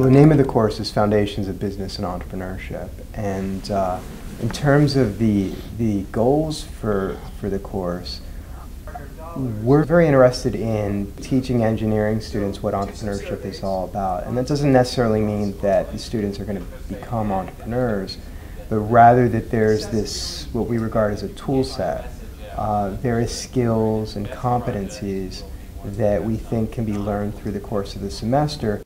Well, the name of the course is Foundations of Business and Entrepreneurship, and uh, in terms of the the goals for for the course, we're very interested in teaching engineering students what entrepreneurship is all about, and that doesn't necessarily mean that the students are going to become entrepreneurs, but rather that there's this what we regard as a tool set, uh, various skills and competencies that we think can be learned through the course of the semester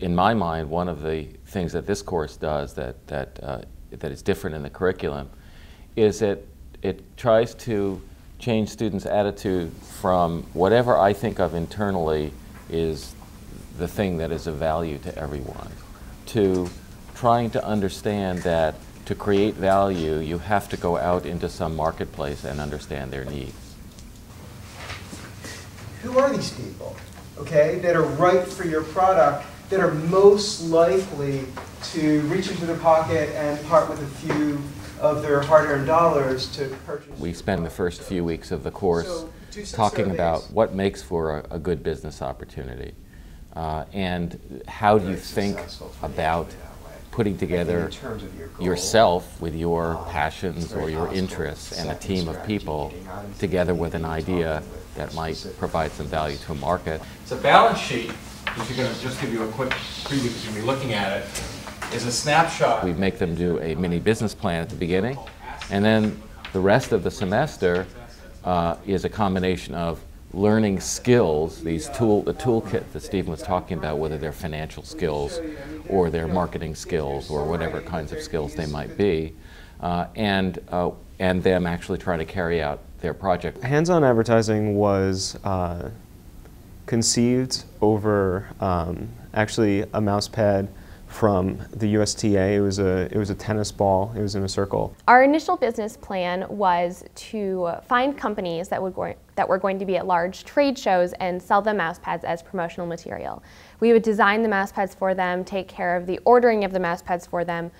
in my mind, one of the things that this course does that, that, uh, that is different in the curriculum is that it tries to change students' attitude from whatever I think of internally is the thing that is of value to everyone to trying to understand that to create value, you have to go out into some marketplace and understand their needs. Who are these people, okay, that are right for your product that are most likely to reach into their pocket and part with a few of their hard-earned dollars to purchase. We spend the first few weeks of the course so, talking surveys. about what makes for a, a good business opportunity uh, and how do you think about putting together your yourself with your passions or your interests and a team of people together with an idea that might provide some value to a market. It's a balance sheet which are going to just give you a quick preview because you're going to be looking at it, is a snapshot. We make them do a mini business plan at the beginning, and then the rest of the semester uh, is a combination of learning skills, these tool, the toolkit that Stephen was talking about, whether they're financial skills or their marketing skills or whatever kinds of skills they might be, uh, and, uh, and them actually trying to carry out their project. Hands-on advertising was uh, conceived over um, actually a mouse pad from the USTA. It was a it was a tennis ball. It was in a circle. Our initial business plan was to find companies that would go, that were going to be at large trade shows and sell them mouse pads as promotional material. We would design the mouse pads for them, take care of the ordering of the mouse pads for them,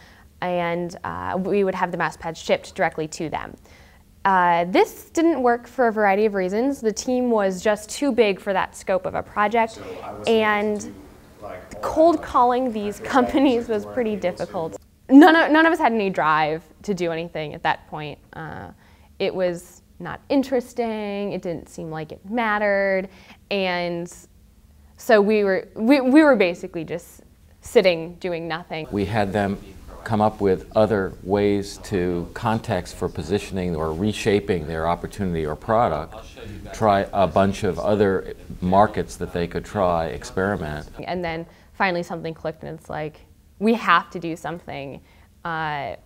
and uh, we would have the mouse pads shipped directly to them. Uh, this didn't work for a variety of reasons. The team was just too big for that scope of a project, so and like, cold calling these companies was pretty difficult. None of, none of us had any drive to do anything at that point. Uh, it was not interesting, it didn't seem like it mattered, and so we were, we, we were basically just sitting doing nothing. We had them come up with other ways to context for positioning or reshaping their opportunity or product, try a bunch of other markets that they could try, experiment. And then finally something clicked and it's like, we have to do something. Uh,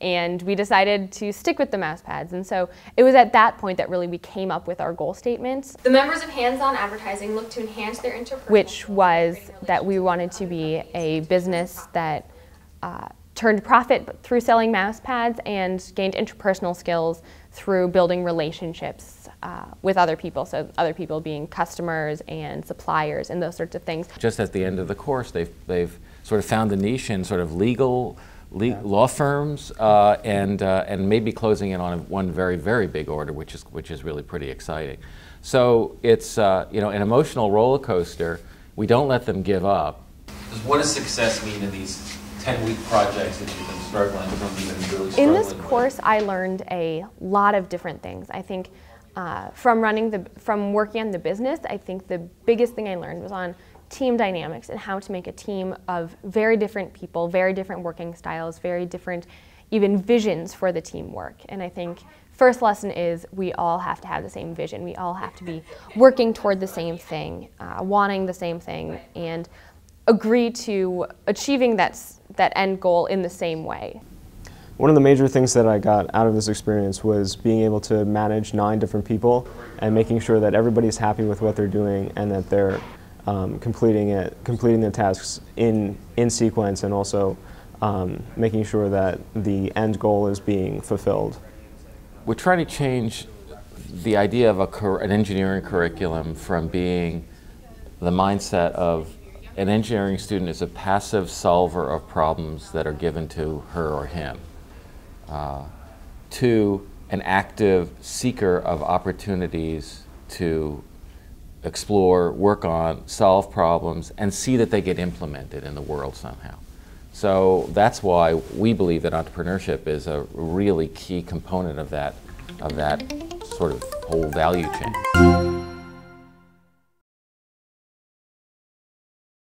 and we decided to stick with the mouse pads. And so it was at that point that really we came up with our goal statements. The members of Hands-On Advertising look to enhance their interpersonal Which was that we wanted to be a business that uh, turned profit through selling mouse pads and gained interpersonal skills through building relationships uh, with other people, so other people being customers and suppliers and those sorts of things. Just at the end of the course, they've, they've sort of found a niche in sort of legal, le yeah. law firms uh, and, uh, and maybe closing in on one very, very big order, which is, which is really pretty exciting. So it's uh, you know, an emotional roller coaster. We don't let them give up. What does success mean in these 10 week projects that you've been struggling really struggling In this course, I learned a lot of different things. I think uh, from running the, from working on the business, I think the biggest thing I learned was on team dynamics and how to make a team of very different people, very different working styles, very different even visions for the teamwork. And I think first lesson is we all have to have the same vision. We all have to be working toward the same thing, uh, wanting the same thing, and agree to achieving that, that end goal in the same way. One of the major things that I got out of this experience was being able to manage nine different people and making sure that everybody's happy with what they're doing and that they're um, completing it, completing the tasks in, in sequence and also um, making sure that the end goal is being fulfilled. We're trying to change the idea of a, an engineering curriculum from being the mindset of an engineering student is a passive solver of problems that are given to her or him. Uh, to an active seeker of opportunities to explore, work on, solve problems, and see that they get implemented in the world somehow. So that's why we believe that entrepreneurship is a really key component of that, of that sort of whole value chain.